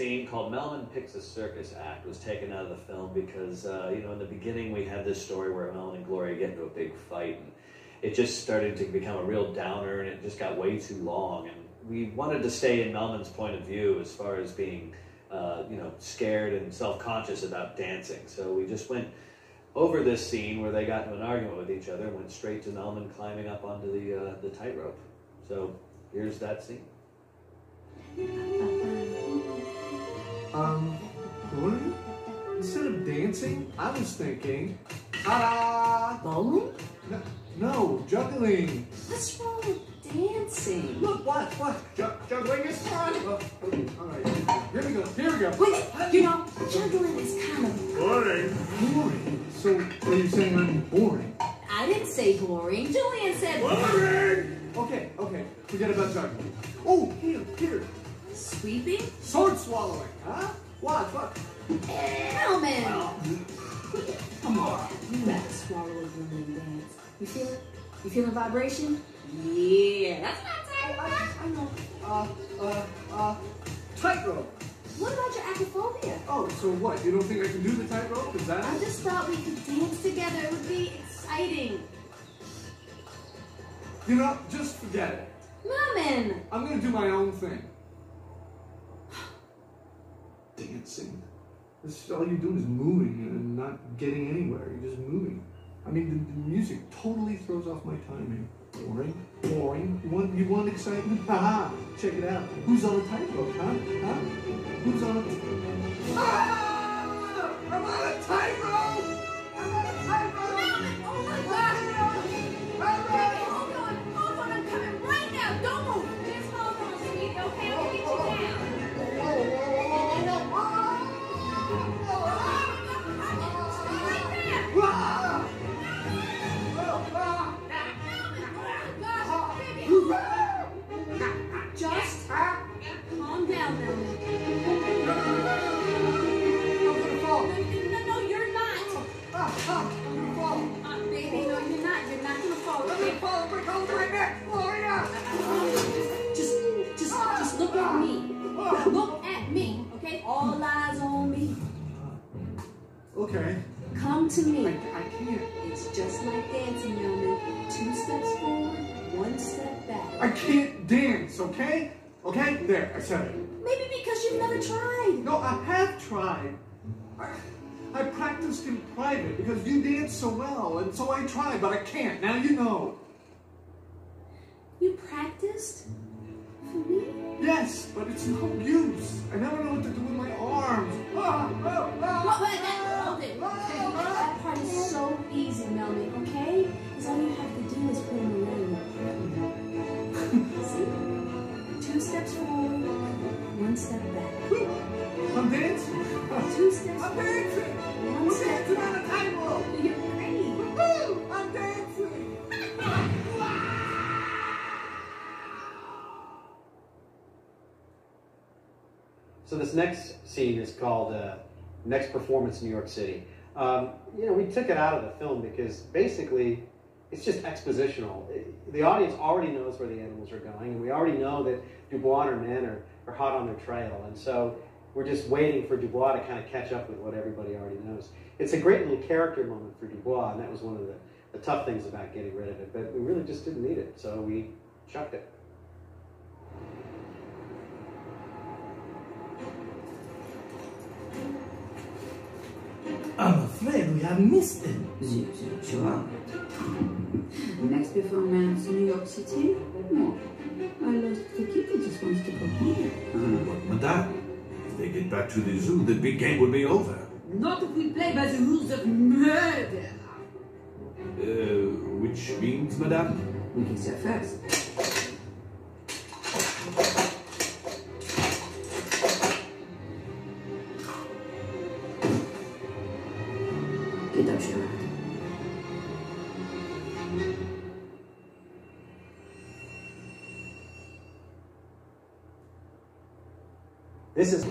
scene called Melman Picks a Circus Act was taken out of the film because, uh, you know, in the beginning we had this story where Melman and Gloria get into a big fight and it just started to become a real downer and it just got way too long. And we wanted to stay in Melman's point of view as far as being, uh, you know, scared and self-conscious about dancing. So we just went over this scene where they got into an argument with each other and went straight to Melman climbing up onto the, uh, the tightrope. So here's that scene. Um, bowling? Instead of dancing, I was thinking, ta-da! Bowling? No, no, juggling. What's wrong with dancing? Look, what, what? Ju- juggling is fun. Oh, okay, all right. Here we go. Here we go. Wait, you know, juggling is kind of Boring. Boring. So, are you saying I'm boring? I didn't say boring. Julien said Boring. Okay, okay. Forget about juggling. Oh, here, here. Sweeping. Sword swallowing, huh? Watch, watch. Helmet. Come on, you gotta swallow a woman dance. You feel it? You feel the vibration? Yeah, that's what I'm I, talking about. I know. Uh, uh, uh, tightrope. What about your acrophobia? Oh, so what? You don't think I can do the tightrope? Is that I just thought we could dance together. It would be exciting. You know, just forget it. Melman! I'm gonna do my own thing. Dancing. This is all you do is moving and not getting anywhere. You're just moving. I mean, the, the music totally throws off my timing. Boring, boring. You want, you want excitement? Haha! Check it out. Who's on a tightrope, huh? Huh? Who's on a? Ah! I'm on a tightrope. I'm on a tightrope. Oh my gosh! All eyes on me. Okay. Come to I, me. I can't. It's just like dancing, Melman. Two steps forward, one step back. I can't dance, okay? Okay? There, I said it. Maybe because you've never tried. No, I have tried. I, I practiced in private because you dance so well, and so I tried, but I can't. Now you know. You practiced for me? Yes, but it's no use. I never know step back. I'm dancing. Two steps I'm forward, dancing. one I'm step dancing on back. a tightrope. You're great. Woo! I'm dancing. So this next scene is called uh, "Next Performance in New York City." Um, you know, we took it out of the film because basically it's just expositional. The audience already knows where the animals are going, and we already know that Dubois and her men are, are hot on their trail, and so we're just waiting for Dubois to kind of catch up with what everybody already knows. It's a great little character moment for Dubois, and that was one of the, the tough things about getting rid of it. But we really just didn't need it, so we chucked it. I'm afraid we have missed it. Zut, tu vois. Next performance, New York City? No. I lost the kid, he just wants to go home. But madame, if they get back to the zoo, the big game will be over. Not if we play by the rules of murder. Uh, which means, madame? We can her first. Get up, Gerard. This is